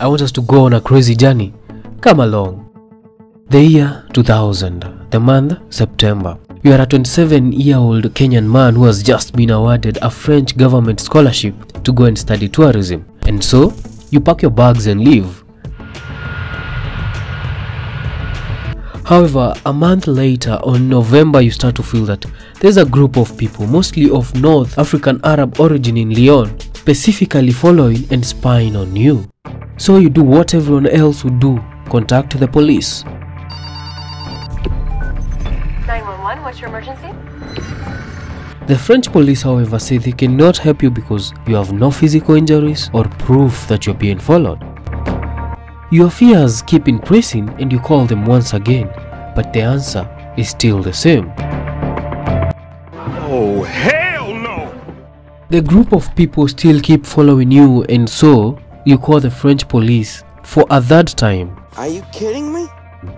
I want us to go on a crazy journey. Come along. The year 2000, the month September. You are a 27 year old Kenyan man who has just been awarded a French government scholarship to go and study tourism. And so, you pack your bags and leave. However, a month later, on November, you start to feel that there's a group of people, mostly of North African Arab origin in Lyon, specifically following and spying on you. So you do what everyone else would do contact the police. 911, what's your emergency? The French police, however, say they cannot help you because you have no physical injuries or proof that you're being followed. Your fears keep increasing and you call them once again, but the answer is still the same. Oh, hell no! The group of people still keep following you, and so you call the French police for a third time. Are you kidding me?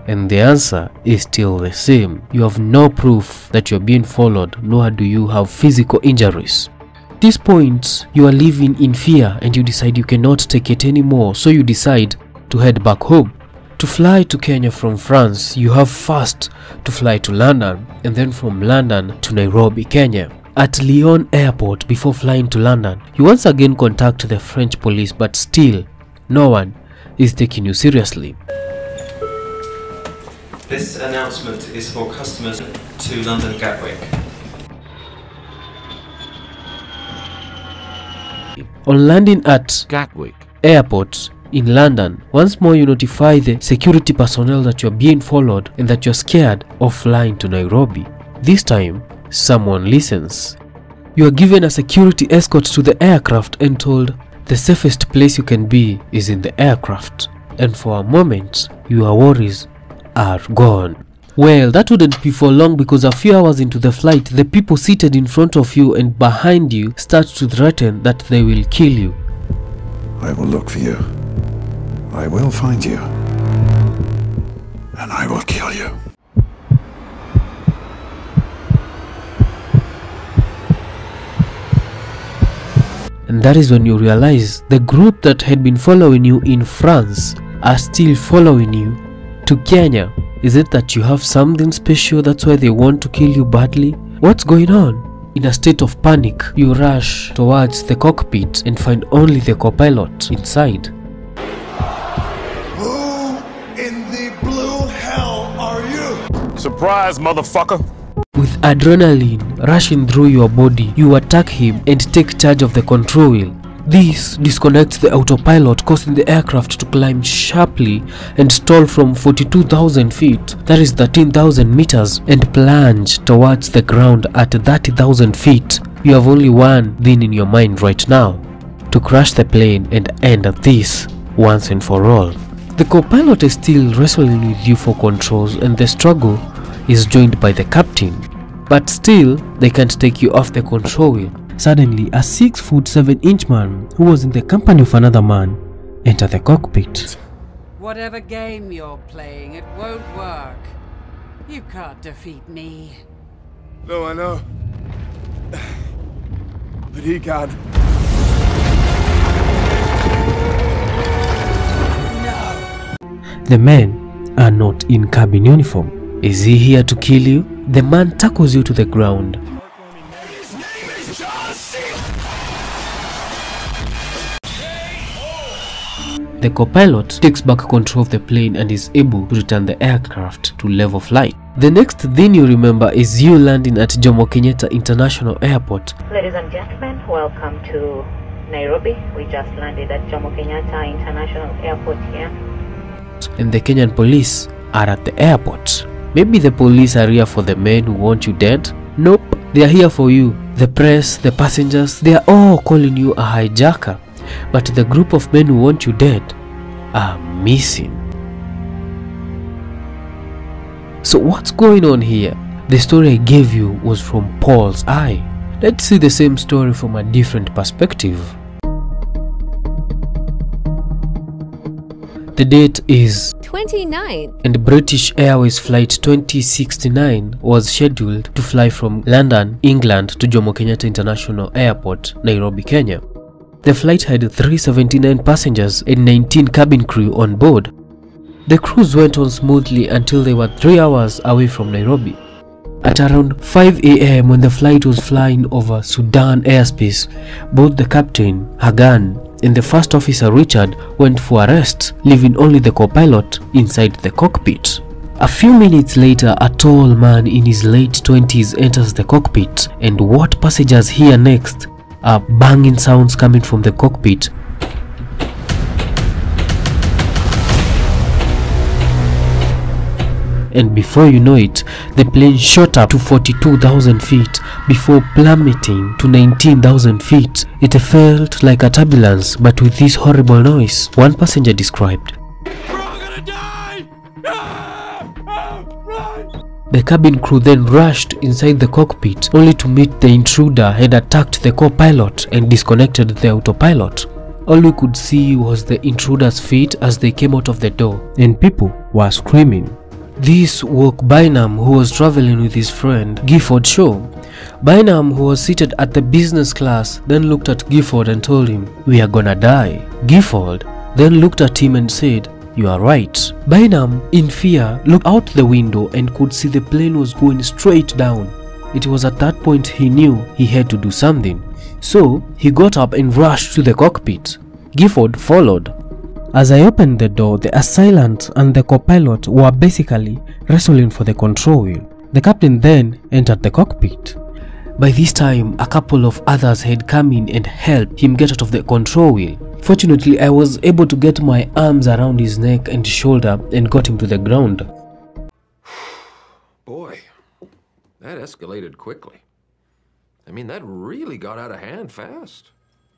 And the answer is still the same. You have no proof that you're being followed, nor do you have physical injuries. This point, you are living in fear and you decide you cannot take it anymore, so you decide to head back home. To fly to Kenya from France, you have first to fly to London and then from London to Nairobi, Kenya. At Lyon Airport, before flying to London, you once again contact the French police, but still, no one is taking you seriously. This announcement is for customers to London Gatwick. On landing at Gatwick. airport in London, once more you notify the security personnel that you're being followed and that you're scared of flying to Nairobi. This time, someone listens. You are given a security escort to the aircraft and told the safest place you can be is in the aircraft. And for a moment, your worries are gone. Well, that wouldn't be for long because a few hours into the flight, the people seated in front of you and behind you start to threaten that they will kill you. I will look for you. I will find you. And I will kill you. And that is when you realize the group that had been following you in France are still following you to Kenya. Is it that you have something special that's why they want to kill you badly? What's going on? In a state of panic, you rush towards the cockpit and find only the co-pilot inside. Who in the blue hell are you? Surprise, motherfucker! Adrenaline rushing through your body, you attack him and take charge of the control wheel. This disconnects the autopilot, causing the aircraft to climb sharply and stall from 42,000 feet, that is 13,000 meters, and plunge towards the ground at 30,000 feet. You have only one thing in your mind right now to crash the plane and end this once and for all. The co-pilot is still wrestling with you for controls and the struggle is joined by the captain. But still, they can't take you off the control wheel. Suddenly, a 6 foot 7 inch man who was in the company of another man entered the cockpit. Whatever game you're playing, it won't work. You can't defeat me. No, I know. But he can. No. The men are not in cabin uniform. Is he here to kill you? The man tackles you to the ground. The co-pilot takes back control of the plane and is able to return the aircraft to level flight. The next thing you remember is you landing at Jomo Kenyatta International Airport. Ladies and gentlemen, welcome to Nairobi. We just landed at Jomo Kenyatta International Airport here. and the Kenyan police are at the airport. Maybe the police are here for the men who want you dead? Nope, they are here for you. The press, the passengers, they are all calling you a hijacker. But the group of men who want you dead are missing. So what's going on here? The story I gave you was from Paul's eye. Let's see the same story from a different perspective. The date is 29. and British Airways Flight 2069 was scheduled to fly from London, England to Jomo Kenyatta International Airport, Nairobi, Kenya. The flight had 379 passengers and 19 cabin crew on board. The cruise went on smoothly until they were 3 hours away from Nairobi. At around 5 am when the flight was flying over Sudan airspace, both the captain, Hagan, and the first officer, Richard, went for a rest, leaving only the co-pilot inside the cockpit. A few minutes later, a tall man in his late 20s enters the cockpit, and what passengers hear next are banging sounds coming from the cockpit and before you know it, the plane shot up to 42,000 feet before plummeting to 19,000 feet. It felt like a turbulence but with this horrible noise, one passenger described. The cabin crew then rushed inside the cockpit only to meet the intruder had attacked the co-pilot and disconnected the autopilot. All we could see was the intruder's feet as they came out of the door and people were screaming. This woke Bynum, who was traveling with his friend Gifford Shaw. Bynum, who was seated at the business class, then looked at Gifford and told him, We are gonna die. Gifford then looked at him and said, You are right. Bynum, in fear, looked out the window and could see the plane was going straight down. It was at that point he knew he had to do something. So he got up and rushed to the cockpit. Gifford followed. As I opened the door, the assailant and the co-pilot were basically wrestling for the control wheel. The captain then entered the cockpit. By this time, a couple of others had come in and helped him get out of the control wheel. Fortunately, I was able to get my arms around his neck and shoulder and got him to the ground. Boy, that escalated quickly. I mean, that really got out of hand fast.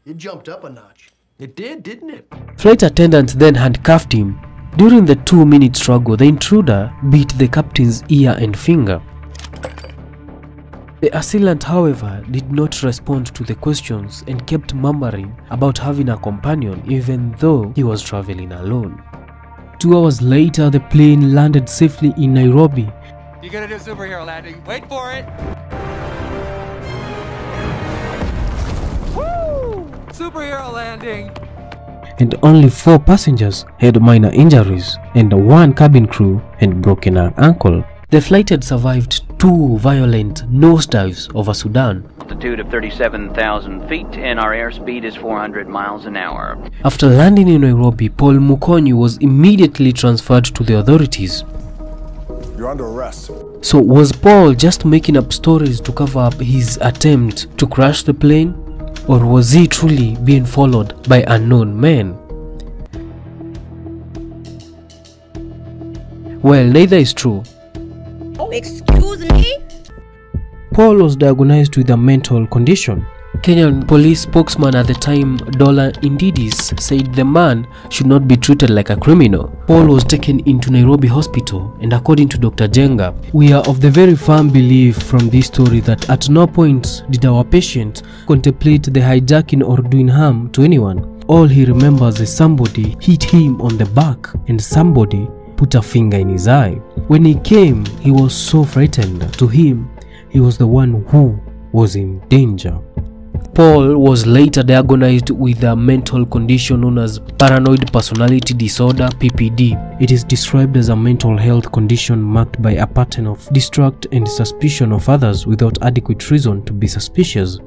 It jumped up a notch. It did, didn't it? Flight attendants then handcuffed him. During the two minute struggle, the intruder beat the captain's ear and finger. The assailant, however, did not respond to the questions and kept murmuring about having a companion even though he was traveling alone. Two hours later, the plane landed safely in Nairobi. You're gonna do superhero landing. Wait for it. Superhero landing. and only four passengers had minor injuries and one cabin crew had broken an ankle. The flight had survived two violent nosedives over Sudan. altitude of 37,000 feet and our airspeed is 400 miles an hour. After landing in Nairobi, Paul Mukonyi was immediately transferred to the authorities. You're under arrest. So was Paul just making up stories to cover up his attempt to crash the plane? Or was he truly being followed by unknown men? Well, neither is true. Excuse me? Paul was diagnosed with a mental condition. Kenyan police spokesman at the time, Dola Indidis, said the man should not be treated like a criminal. Paul was taken into Nairobi Hospital, and according to Dr. Jenga, we are of the very firm belief from this story that at no point did our patient contemplate the hijacking or doing harm to anyone. All he remembers is somebody hit him on the back and somebody put a finger in his eye. When he came, he was so frightened. To him, he was the one who was in danger. Paul was later diagnosed with a mental condition known as paranoid personality disorder PPD. It is described as a mental health condition marked by a pattern of distrust and suspicion of others without adequate reason to be suspicious.